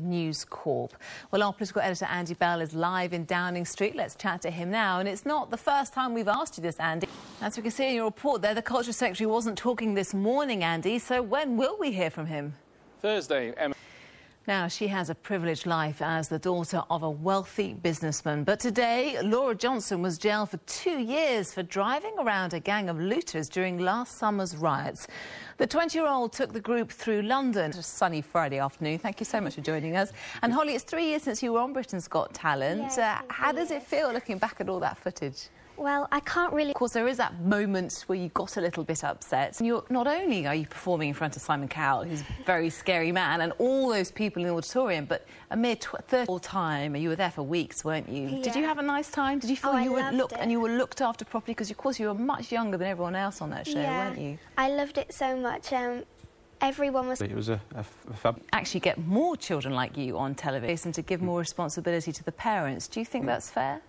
News Corp. Well, our political editor Andy Bell is live in Downing Street. Let's chat to him now. And it's not the first time we've asked you this, Andy. As we can see in your report there, the Culture Secretary wasn't talking this morning, Andy. So when will we hear from him? Thursday, Emma. Now, she has a privileged life as the daughter of a wealthy businessman. But today, Laura Johnson was jailed for two years for driving around a gang of looters during last summer's riots. The 20-year-old took the group through London. It's a sunny Friday afternoon. Thank you so much for joining us. And Holly, it's three years since you were on Britain's Got Talent. Yeah, uh, how does it feel looking back at all that footage? Well, I can't really... Of course, there is that moment where you got a little bit upset. And you're, not only are you performing in front of Simon Cowell, who's a very scary man, and all those people in the auditorium, but a mere third all time, you were there for weeks, weren't you? Yeah. Did you have a nice time? Did you feel Oh, you I were looked and you were looked after properly? Because of course you were much younger than everyone else on that show, yeah, weren't you? I loved it so much. Um, everyone was... It was a, a, a fab. Actually, get more children like you on television and to give more responsibility to the parents. Do you think that's fair?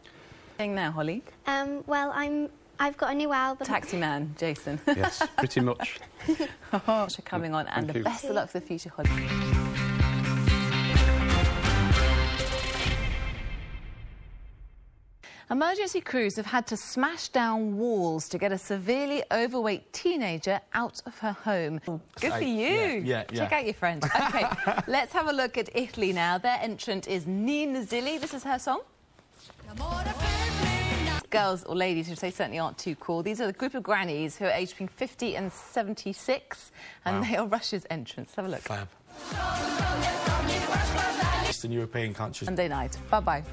Thing now, Holly. Um, well, I'm... I've got a new album. Taxi man, Jason. Yes, pretty much. for coming on, and Thank the you. best of luck for the future, Holly. Emergency crews have had to smash down walls to get a severely overweight teenager out of her home. Good for you. yeah, yeah, Check out your friend. OK, let's have a look at Italy now. Their entrant is Nina Zilli. This is her song. Girls or ladies, which they certainly aren't too cool. These are the group of grannies who are aged between 50 and 76, and Wow. they are Russia's entrants. Have a look. Fab. Eastern European countries. Sunday night. Bye bye.